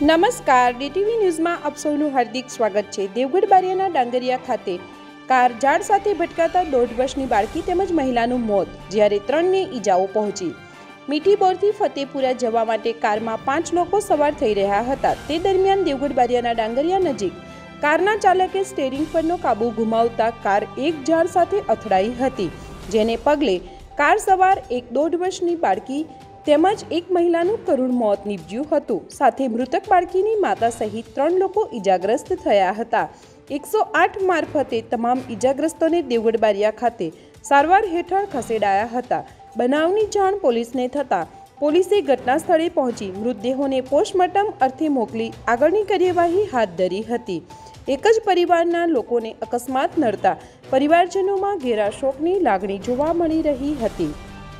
નમસ્કાર. ડીટીવી ન્યૂઝમાં આપ સૌનું હાર્દિક સ્વાગત છે. દેવગઢ બારિયાના ડાંગરિયા ખાતે કાર ઝાડ સાથે ભટકાતા દોઢ વર્ષની બાળકી તેમજ મહિલાનું મોત જ્યારે ત્રણને ઈજાઓ પહોંચી. મીઠી બોરથી ફતેપુરા જવા માટે કારમાં પાંચ લોકો સવાર થઈ રહ્યા હતા. તે દરમિયાન દેવગઢ બારિયાના ડાંગરિયા નજીક કારના ચાલકે સ્ટેરિંગ પરનો કાબુ ગુમાવતા કાર એક ઝાડ સાથે અથડાઈ હતી, જેને પગલે કાર સવાર એક દોઢ વર્ષની બાળકી તેમજ એક મહિલાનું કરુણ મોત નીપજ્યું હતું. સાથે મૃતક બાળકીની માતા સહિત ત્રણ લોકો ઈજાગ્રસ્ત થયા હતા. એકસો આઠ મારફતે તમામ ઈજાગ્રસ્તોને દેવગઢબારિયા ખાતે સારવાર હેઠળ ખસેડાયા હતા. બનાવની જાણ પોલીસને થતાં પોલીસે ઘટના સ્થળે પહોંચી મૃતદેહોને પોસ્ટમોર્ટમ અર્થે મોકલી આગળની કાર્યવાહી હાથ ધરી હતી. એક જ પરિવારના લોકોને અકસ્માત નડતા પરિવારજનોમાં ઘેરા શોકની લાગણી જોવા મળી રહી હતી.